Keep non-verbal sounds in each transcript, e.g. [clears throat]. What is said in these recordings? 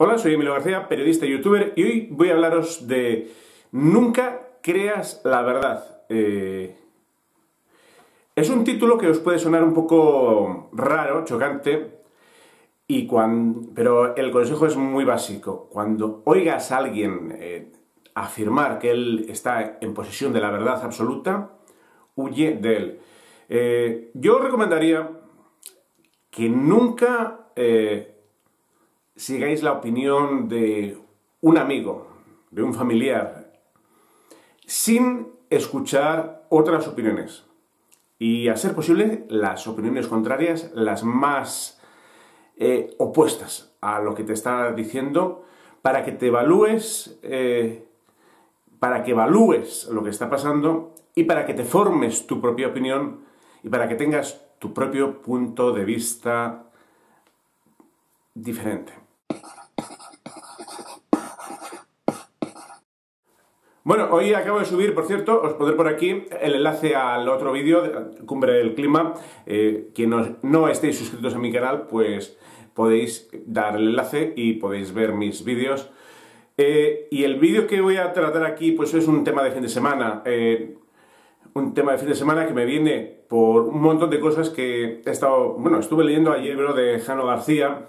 Hola, soy Emilio García, periodista y youtuber, y hoy voy a hablaros de Nunca creas la verdad. Eh, es un título que os puede sonar un poco raro, chocante, y pero el consejo es muy básico. Cuando oigas a alguien eh, afirmar que él está en posesión de la verdad absoluta, huye de él. Eh, yo recomendaría que nunca sigáis la opinión de un amigo, de un familiar, sin escuchar otras opiniones. Y a ser posible, las opiniones contrarias, las más eh, opuestas a lo que te está diciendo, para que te evalúes, eh, para que evalúes lo que está pasando y para que te formes tu propia opinión y para que tengas tu propio punto de vista diferente. Bueno, hoy acabo de subir, por cierto, os pondré por aquí el enlace al otro vídeo, de Cumbre del Clima. Eh, quien no, estéis suscritos a mi canal, pues podéis dar el enlace y podéis ver mis vídeos. Eh, y el vídeo que voy a tratar aquí, pues es un tema de fin de semana. Eh, un tema de fin de semana que me viene por un montón de cosas que he estado... Bueno, estuve leyendo ayer el libro de Jano García,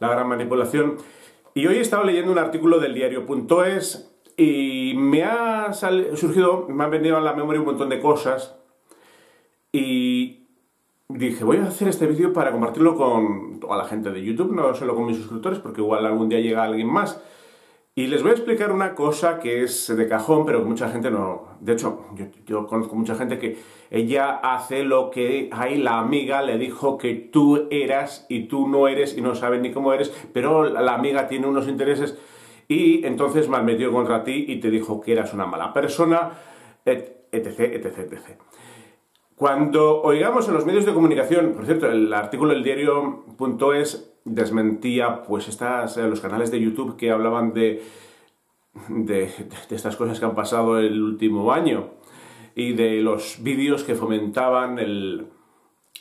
La gran manipulación, y hoy he estado leyendo un artículo del diario.es y me ha surgido, me han venido a la memoria un montón de cosas y dije, voy a hacer este vídeo para compartirlo con toda la gente de YouTube, no solo con mis suscriptores, porque igual algún día llega alguien más. Y les voy a explicar una cosa que es de cajón, pero que mucha gente no... De hecho, yo, conozco mucha gente que ella hace lo que ahí la amiga le dijo que tú eras y tú no eres y no sabes ni cómo eres, pero la amiga tiene unos intereses y entonces metió contra ti y te dijo que eras una mala persona, etc, etc, etc. Cuando oigamos en los medios de comunicación, por cierto, el artículo del diario.es desmentía pues estas, los canales de YouTube que hablaban de, de, estas cosas que han pasado el último año y de los vídeos que fomentaban el,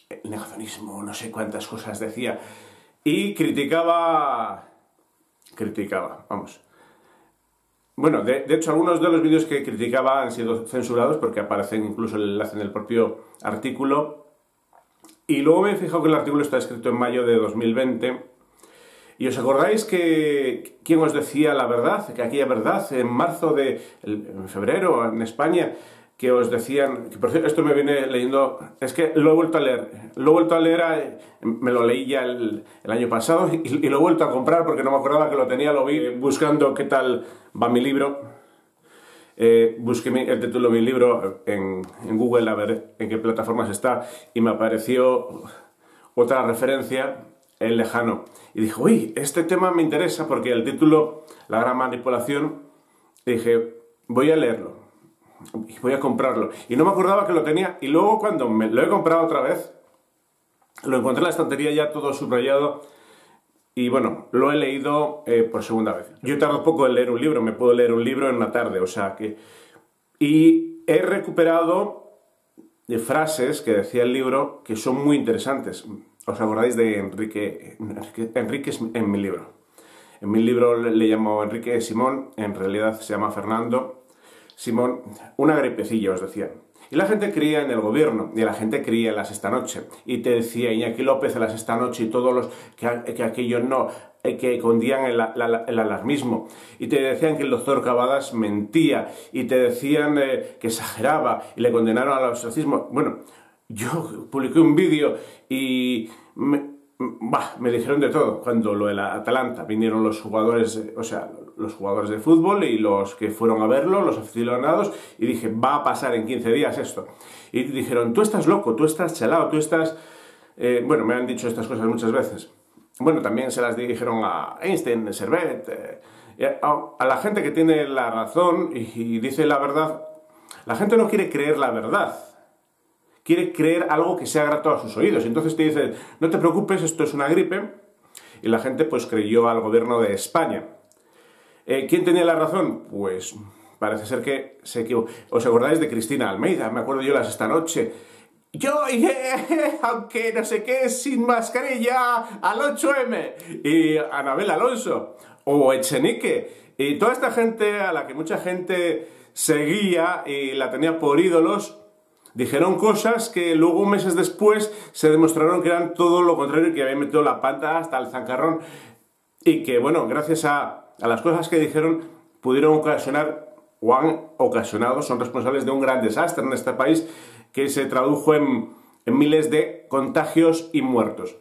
el negacionismo, no sé cuántas cosas decía, y criticaba criticaba, vamos. Bueno, de, hecho, algunos de los vídeos que criticaba han sido censurados porque aparecen incluso el enlace en el propio artículo. Y luego me he fijado que el artículo está escrito en mayo de 2020. ¿Y os acordáis que quién os decía la verdad? Que aquella verdad en marzo de en febrero en España que os decían, que por esto me viene leyendo, es que lo he vuelto a leer, lo he vuelto a leer, me lo leí ya el, año pasado [laughs] y, lo he vuelto a comprar porque no me acordaba que lo tenía, lo vi buscando qué tal va mi libro. Eh, busqué el título de mi libro en, en, Google a ver en qué plataformas está y me apareció otra referencia, el lejano. Y dije, uy, este tema me interesa porque el título, La gran manipulación, dije, voy a leerlo voy a comprarlo. Y no me acordaba que lo tenía. Y luego cuando me lo he comprado otra vez, lo encontré en la estantería ya todo subrayado. Y bueno, lo he leído eh, por segunda vez. Yo tardo poco en leer un libro, me puedo leer un libro en una tarde, o sea que... Y he recuperado de frases que decía el libro que son muy interesantes. ¿Os acordáis de Enrique, Enrique, en mi libro? En mi libro le llamo Enrique Simón, en realidad se llama Fernando, Simón, una gripecilla, os decía. Y la gente creía en el gobierno, y la gente creía en las esta noche. Y te decía Iñaki López en las esta noche y todos los que, que aquellos no, eh, que condían el, alarmismo. Y te decían que el doctor Cavadas mentía, y te decían eh, que exageraba, y le condenaron al ostracismo. Bueno, yo publiqué un vídeo y Bah, me dijeron de todo. Cuando lo de la Atalanta vinieron los jugadores, o sea, los jugadores de fútbol y los que fueron a verlo, los aficionados, y dije, va a pasar en 15 días esto. Y dijeron, tú estás loco, tú estás chalado, tú estás... Eh, bueno, me han dicho estas cosas muchas veces. Bueno, también se las dijeron a Einstein, Servet, eh, a, la gente que tiene la razón y dice la verdad. La gente no quiere creer la verdad quiere creer algo que sea grato a sus oídos. Entonces te dice, no te preocupes, esto es una gripe. Y la gente pues creyó al gobierno de España. Eh, ¿Quién tenía la razón? Pues parece ser que se equivocó. ¿Os acordáis de Cristina Almeida? Me acuerdo yo las esta noche. yo, [laughs] aunque no sé qué, sin mascarilla, al 8M, y Anabel Alonso, o Echenique, y toda esta gente a la que mucha gente seguía y la tenía por ídolos, dijeron cosas que luego meses después se demostraron que eran todo lo contrario, que habían metido la pata hasta el zancarrón y que, bueno, gracias a, a las cosas que dijeron, pudieron ocasionar o han ocasionado, son responsables de un gran desastre en este país que se tradujo en, miles de contagios y muertos.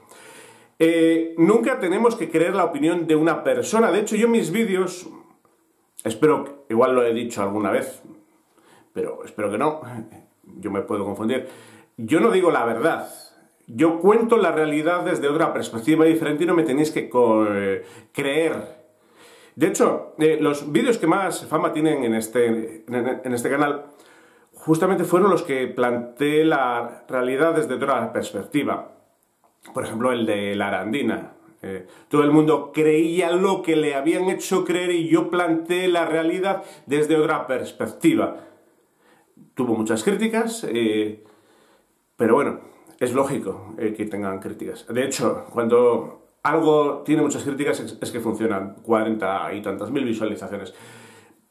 Eh, nunca tenemos que creer la opinión de una persona. De hecho, yo en mis vídeos, espero, igual lo he dicho alguna vez, pero espero que no, [laughs] yo me puedo confundir. Yo no digo la verdad. Yo cuento la realidad desde otra perspectiva diferente y no me tenéis que creer. De hecho, eh, los vídeos que más fama tienen en este, en este canal justamente fueron los que planteé la realidad desde otra perspectiva. Por ejemplo, el de la Arandina. Eh, todo el mundo creía lo que le habían hecho creer y yo planteé la realidad desde otra perspectiva. Tuvo muchas críticas, eh, pero bueno, es lógico que tengan críticas. De hecho, cuando algo tiene muchas críticas es, que funcionan 40 y tantas mil visualizaciones.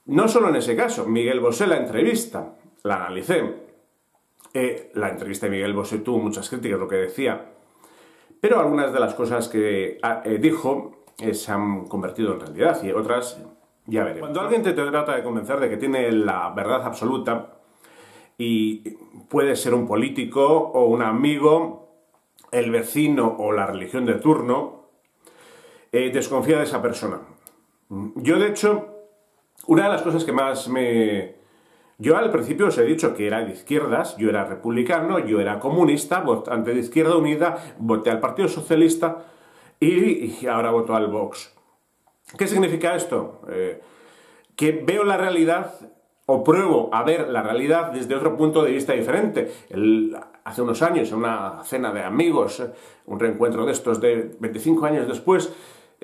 No solo en ese caso, Miguel Bosé la entrevista la analicé. Eh, la entrevista de Miguel Bosé tuvo muchas críticas, lo que decía, pero algunas de las cosas que ah, eh, dijo eh, se han convertido en realidad y otras ya veremos. Cuando alguien te trata de convencer de que tiene la verdad absoluta y puede ser un político o un amigo, el vecino o la religión de turno, desconfía de esa persona. Yo, de hecho, una de las cosas que más me, yo al principio os he dicho que era de izquierdas, yo era republicano, yo era comunista, votante de Izquierda Unida, voté al Partido Socialista y, ahora voto al Vox. ¿Qué significa esto? Eh, que veo la realidad o pruebo a ver la realidad desde otro punto de vista diferente. hace unos años, en una cena de amigos, un reencuentro de estos de 25 años después,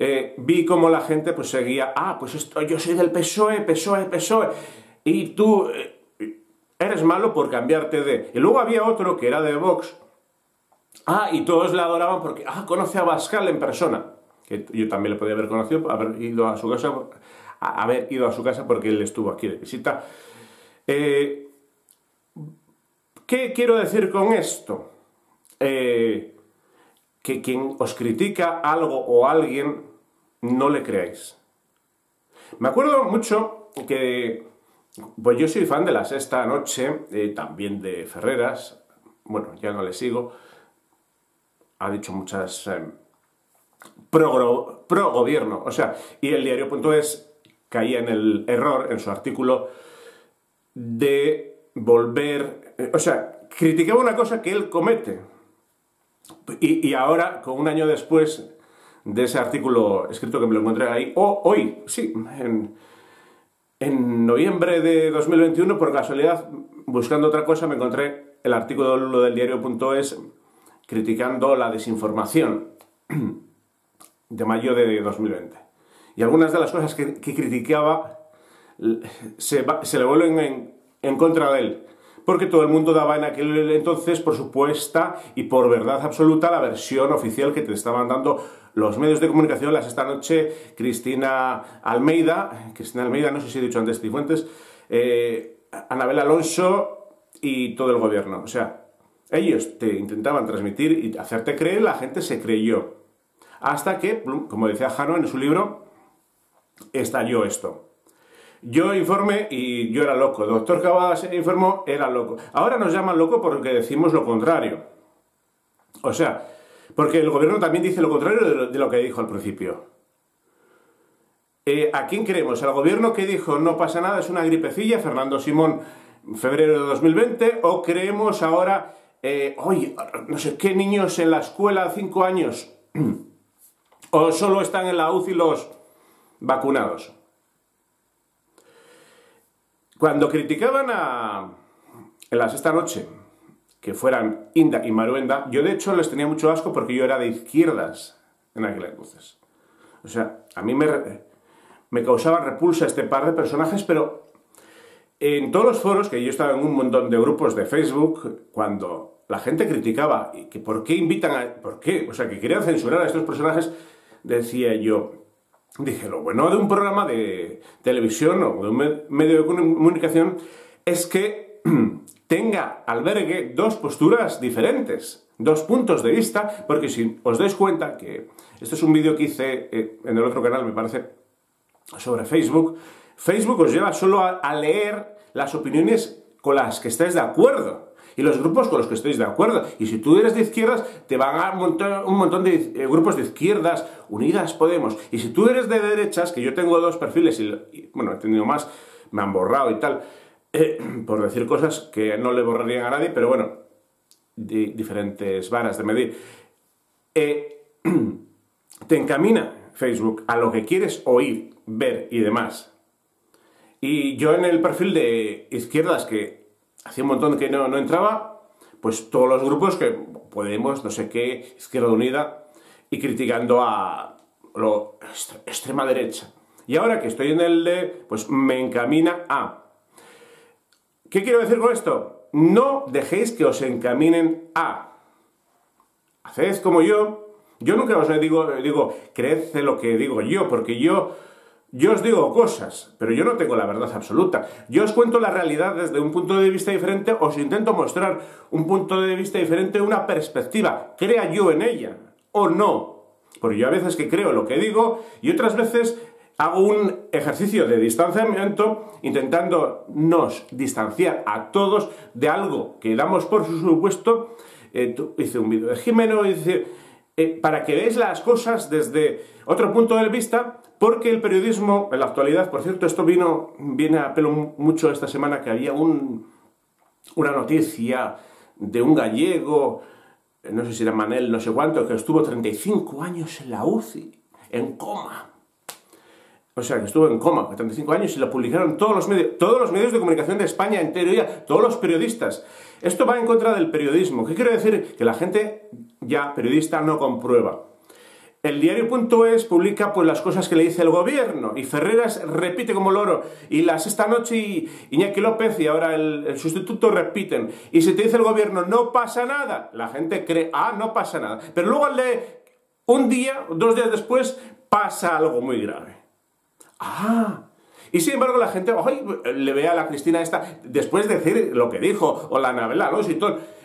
eh, vi cómo la gente pues seguía, ah, pues esto, yo soy del PSOE, PSOE, PSOE y tú eh, eres malo por cambiarte de... Y luego había otro que era de Vox. Ah, y todos le adoraban porque, ah, conoce a Bascal en persona. Que yo también le podía haber conocido, haber ido a su casa, haber ido a su casa porque él estuvo aquí de visita. Eh, ¿Qué quiero decir con esto? Que quien os critica algo o alguien, no le creáis. Me acuerdo mucho que pues yo soy fan de la sexta noche, eh, también de Ferreras, bueno, ya no le sigo, ha dicho muchas em, pro, pro, gobierno, o sea, y el diario.es caía en el error en su artículo de volver, eh, o sea, criticaba una cosa que él comete. Y, y, ahora, con un año después de ese artículo escrito que me lo encontré ahí, o hoy, sí, en, en noviembre de 2021, por casualidad, buscando otra cosa, me encontré el artículo del diario.es criticando la desinformación [clears throat] de mayo de 2020. Y algunas de las cosas que, criticaba se, le vuelven en contra de él porque todo el mundo daba en aquel entonces por supuesta y por verdad absoluta la versión oficial que te estaban dando los medios de comunicación. Las esta noche, Cristina Almeida, Cristina Almeida, no sé si he dicho antes Cifuentes, eh, Anabel Alonso y todo el gobierno. O sea, ellos te intentaban transmitir y hacerte creer, la gente se creyó. Hasta que, como decía Jano en su libro, estalló esto. Yo informé y yo era loco. Doctor Cavadas informó, era loco. Ahora nos llaman loco porque decimos lo contrario. O sea, porque el gobierno también dice lo contrario de lo, que dijo al principio. Eh, ¿A quién creemos? ¿Al gobierno que dijo no pasa nada, es una gripecilla, Fernando Simón, febrero de 2020? ¿O creemos ahora, eh, oye, no sé qué niños en la escuela, cinco años, [clears throat] o solo están en la UCI los vacunados? Cuando criticaban a en la sexta noche que fueran Inda y Maruenda, yo de hecho les tenía mucho asco porque yo era de izquierdas en aquel entonces. O sea, a mí me, causaba repulsa este par de personajes, pero En todos los foros, que yo estaba en un montón de grupos de Facebook, cuando la gente criticaba que por qué invitan a... ¿Por qué? O sea, que querían censurar a estos personajes, decía yo, dije, lo bueno de un programa de televisión o de un medio de comunicación es que [clears throat] tenga, albergue dos posturas diferentes, dos puntos de vista, porque si os dais cuenta que esto es un vídeo que hice eh, en el otro canal, me parece, sobre Facebook, Facebook os lleva solo a, leer las opiniones con las que estáis de acuerdo y los grupos con los que estáis de acuerdo. Y si tú eres de izquierdas, te van a montar un montón de eh, grupos de izquierdas, Unidas Podemos. Y si tú eres de derechas, que yo tengo dos perfiles y, bueno, he tenido más, me han borrado y tal, eh, [clears throat] por decir cosas que no le borrarían a nadie, pero bueno, diferentes varas de medir. Eh, [clears throat] te encamina Facebook a lo que quieres oír, ver y demás. Y yo en el perfil de izquierdas, que hacía un montón que no, no entraba, pues todos los grupos que Podemos, no sé qué, Izquierda Unida, y criticando a lo extrema derecha. Y ahora que estoy en el de, pues me encamina a. ¿Qué quiero decir con esto? No dejéis que os encaminen a. Haced como yo. Yo nunca os digo, digo, creed lo que digo yo, porque yo yo os digo cosas, pero yo no tengo la verdad absoluta. Yo os cuento la realidad desde un punto de vista diferente, os intento mostrar un punto de vista diferente, una perspectiva. Crea yo en ella o no. Porque yo a veces que creo lo que digo y otras veces hago un ejercicio de distanciamiento intentando nos distanciar a todos de algo que damos por supuesto. Eh, hice un vídeo de Jimeno eh, para que veáis las cosas desde otro punto de vista porque el periodismo, en la actualidad, por cierto, esto vino, viene a pelo mucho esta semana que había un, una noticia de un gallego, no sé si era Manel, no sé cuánto, que estuvo 35 años en la UCI, en coma. O sea, que estuvo en coma, 35 años, y lo publicaron todos los medios, todos los medios de comunicación de España entero, ya, todos los periodistas. Esto va en contra del periodismo. ¿Qué quiere decir? Que la gente ya periodista no comprueba. El diario.es publica pues las cosas que le dice el gobierno y Ferreras repite como loro y las esta noche y Iñaki López y ahora el, sustituto repiten y si te dice el gobierno no pasa nada, la gente cree, ah, no pasa nada, pero luego de un día, dos días después pasa algo muy grave. Ah, y sin embargo la gente le ve a la Cristina esta, después de decir lo que dijo, o la Navela, ¿no?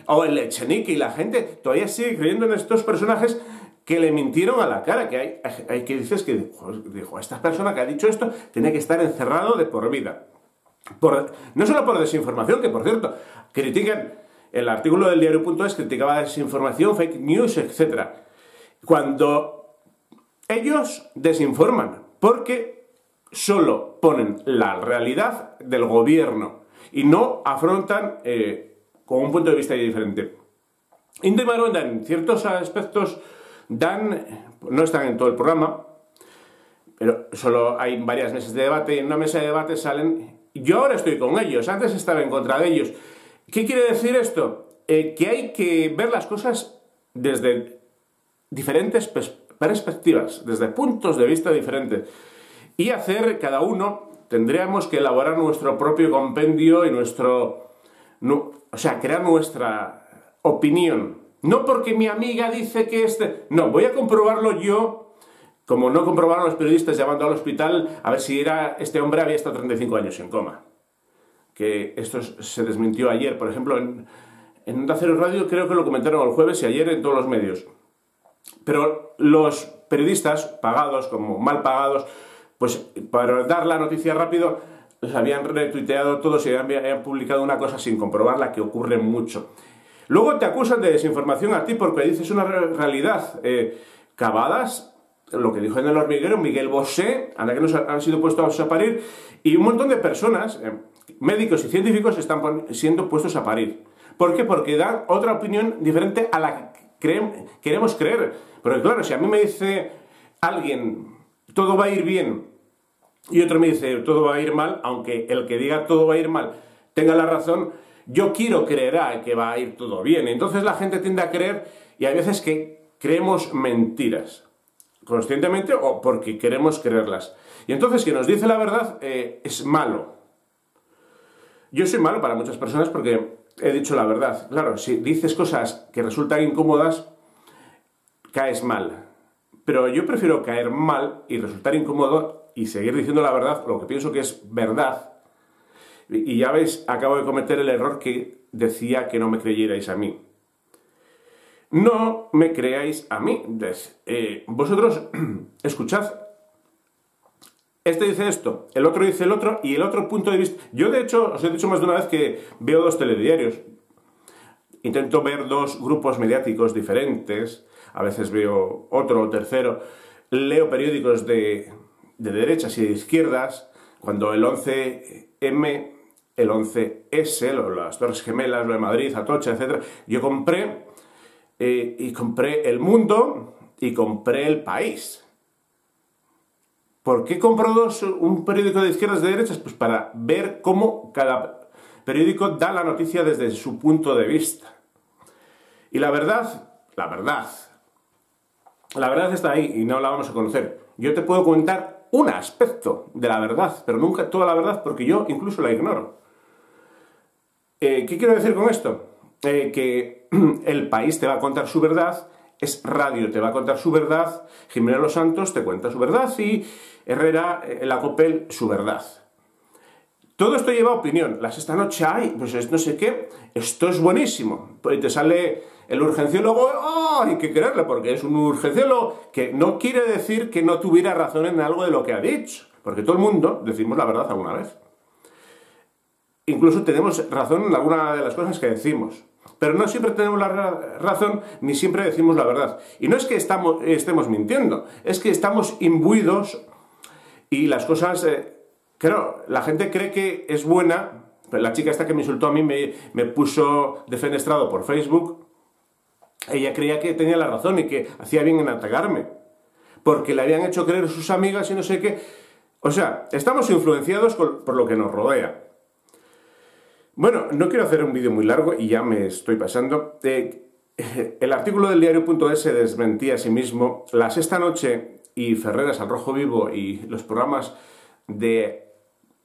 o el Echenique, y la gente todavía sigue creyendo en estos personajes que le mintieron a la cara, que hay, hay que dices que dijo, esta persona que ha dicho esto tiene que estar encerrado de por vida. no solo por desinformación, que por cierto, critican, el artículo del diario.es criticaba desinformación, fake news, etc. Cuando ellos desinforman, porque solo ponen la realidad del gobierno y no afrontan eh, con un punto de vista diferente. Indemaro en ciertos aspectos dan, no están en todo el programa, pero solo hay varias mesas de debate y en una mesa de debate salen, yo ahora estoy con ellos, antes estaba en contra de ellos. ¿Qué quiere decir esto? Eh, que hay que ver las cosas desde diferentes perspectivas, desde puntos de vista diferentes y hacer cada uno, tendríamos que elaborar nuestro propio compendio y nuestro, o sea, crear nuestra opinión no porque mi amiga dice que este... No, voy a comprobarlo yo, como no comprobaron los periodistas llamando al hospital a ver si era este hombre había estado 35 años en coma. Que esto se desmintió ayer, por ejemplo, en, en Cero Radio creo que lo comentaron el jueves y ayer en todos los medios. Pero los periodistas, pagados como mal pagados, pues para dar la noticia rápido, les habían retuiteado todos y habían publicado una cosa sin comprobarla, que ocurre mucho. Luego te acusan de desinformación a ti porque dices una realidad. Eh, cavadas, lo que dijo en el hormiguero, Miguel Bosé, anda que nos han sido puestos a parir, y un montón de personas, eh, médicos y científicos, están siendo puestos a parir. ¿Por qué? Porque dan otra opinión diferente a la que queremos creer. Porque claro, si a mí me dice alguien, todo va a ir bien, y otro me dice, todo va a ir mal, aunque el que diga todo va a ir mal tenga la razón, yo quiero creer que va a ir todo bien. Entonces la gente tiende a creer y hay veces que creemos mentiras, conscientemente o porque queremos creerlas. Y entonces quien nos dice la verdad eh, es malo. yo soy malo para muchas personas porque he dicho la verdad. Claro, si dices cosas que resultan incómodas, caes mal. Pero yo prefiero caer mal y resultar incómodo y seguir diciendo la verdad, lo que pienso que es verdad. Y ya veis, acabo de cometer el error que decía que no me creyerais a mí. No me creáis a mí. Eh, vosotros [clears throat] escuchad. Este dice esto, el otro dice el otro y el otro punto de vista. Yo, de hecho, os he dicho más de una vez que veo dos telediarios. Intento ver dos grupos mediáticos diferentes. A veces veo otro o tercero. Leo periódicos de, de derechas y de izquierdas. Cuando el 11M, el 11S, las Torres Gemelas, lo de Madrid, Atocha, etc. Yo compré eh, y compré El Mundo y compré El País. ¿Por qué compro dos, un periódico de izquierdas y de derechas? Pues para ver cómo cada periódico da la noticia desde su punto de vista. Y la verdad, la verdad, la verdad está ahí y no la vamos a conocer. Yo te puedo comentar un aspecto de la verdad, pero nunca toda la verdad porque yo incluso la ignoro. Eh, ¿Qué quiero decir con esto? Eh, que [clears throat] el país te va a contar su verdad, es radio te va a contar su verdad, Jiménez Los Santos te cuenta su verdad y Herrera, eh, la Copel, su verdad. Todo esto lleva opinión. Las esta noche hay, pues no sé qué, esto es buenísimo. Y te sale el urgenciólogo, ¡oh! hay que creerle, porque es un urgenciólogo que no quiere decir que no tuviera razón en algo de lo que ha dicho, porque todo el mundo decimos la verdad alguna vez. Incluso tenemos razón en alguna de las cosas que decimos. Pero no siempre tenemos la razón ni siempre decimos la verdad. Y no es que estamos, estemos mintiendo, es que estamos imbuidos y las cosas... Eh, claro, la gente cree que es buena. La chica esta que me insultó a mí me, puso defenestrado por Facebook. Ella creía que tenía la razón y que hacía bien en atacarme. Porque le habían hecho creer sus amigas y no sé qué. O sea, estamos influenciados por lo que nos rodea. Bueno, no quiero hacer un vídeo muy largo y ya me estoy pasando. Eh, [laughs] el artículo del diario.es desmentía a sí mismo. La sexta noche y Ferreras al Rojo Vivo y los programas de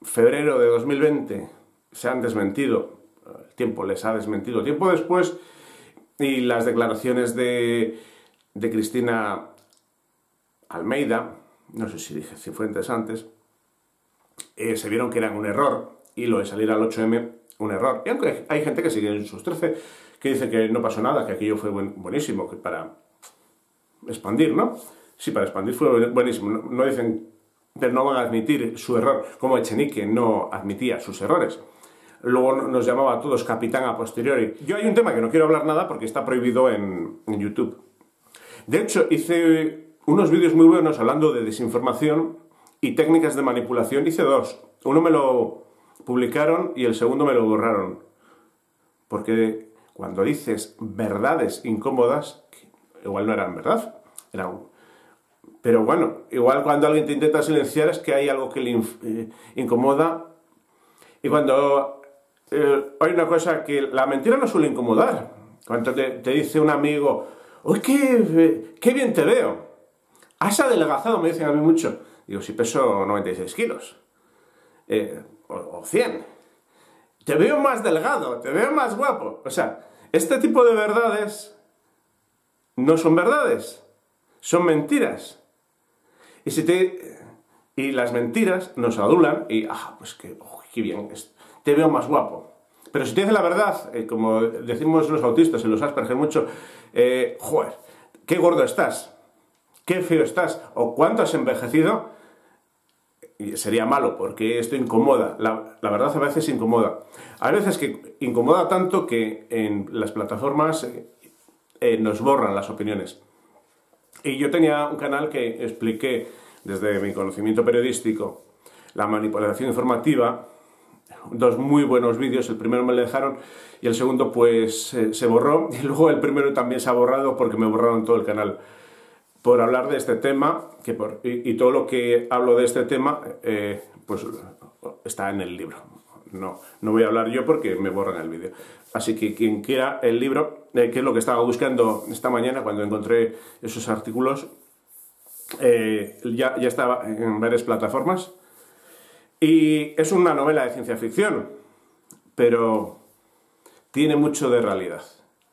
febrero de 2020 se han desmentido. El tiempo les ha desmentido. Tiempo después y las declaraciones de, de Cristina Almeida, no sé si dije Cifuentes antes, eh, se vieron que eran un error y lo de salir al 8M un error. Y aunque hay gente que sigue en sus 13, que dice que no pasó nada, que aquello fue buenísimo, que para expandir, ¿no? Sí, para expandir fue buenísimo. No, dicen que no van a admitir su error, como Echenique no admitía sus errores. Luego nos llamaba a todos capitán a posteriori. Yo hay un tema que no quiero hablar nada porque está prohibido en, en YouTube. De hecho, hice unos vídeos muy buenos hablando de desinformación y técnicas de manipulación. Hice dos. Uno me lo publicaron y el segundo me lo borraron. Porque cuando dices verdades incómodas, igual no eran verdad, eran... Pero bueno, igual cuando alguien te intenta silenciar es que hay algo que le eh, incomoda. Y cuando eh, hay una cosa que la mentira no suele incomodar. Cuando te, dice un amigo, ¡Uy, qué, qué bien te veo! Has adelgazado, me dicen a mí mucho. Digo, si peso 96 kilos. Eh, o, 100. Te veo más delgado, te veo más guapo. O sea, este tipo de verdades no son verdades, son mentiras. Y si te y las mentiras nos adulan y ah, pues que qué bien, te veo más guapo. Pero si te dice la verdad, eh, como decimos los autistas y los Asperger mucho, eh, joder, qué gordo estás, qué feo estás, o cuánto has envejecido, sería malo porque esto incomoda. La, verdad a veces incomoda. A veces que incomoda tanto que en las plataformas eh, eh, nos borran las opiniones. Y yo tenía un canal que expliqué desde mi conocimiento periodístico la manipulación informativa, dos muy buenos vídeos, el primero me lo dejaron y el segundo pues se borró. [laughs] Y luego el primero también se ha borrado porque me borraron todo el canal. Por hablar de este tema que por, y, todo lo que hablo de este tema eh, pues está en el libro. No, no voy a hablar yo porque me borran el vídeo. Así que quien quiera el libro, eh, que es lo que estaba buscando esta mañana cuando encontré esos artículos, eh, ya, ya estaba en varias plataformas. Y es una novela de ciencia ficción, pero tiene mucho de realidad.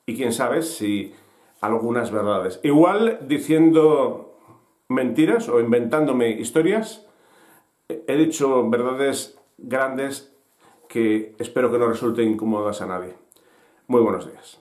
Y quién sabe si algunas verdades. Igual diciendo mentiras o inventándome historias, he dicho verdades grandes que espero que no resulten incómodas a nadie. Muy buenos días.